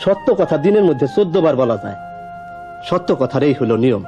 সত্য কথা দিনের মধ্যে চোদ্দ বার বলা যায়। সত্য কথার এই হলো নিয়ম।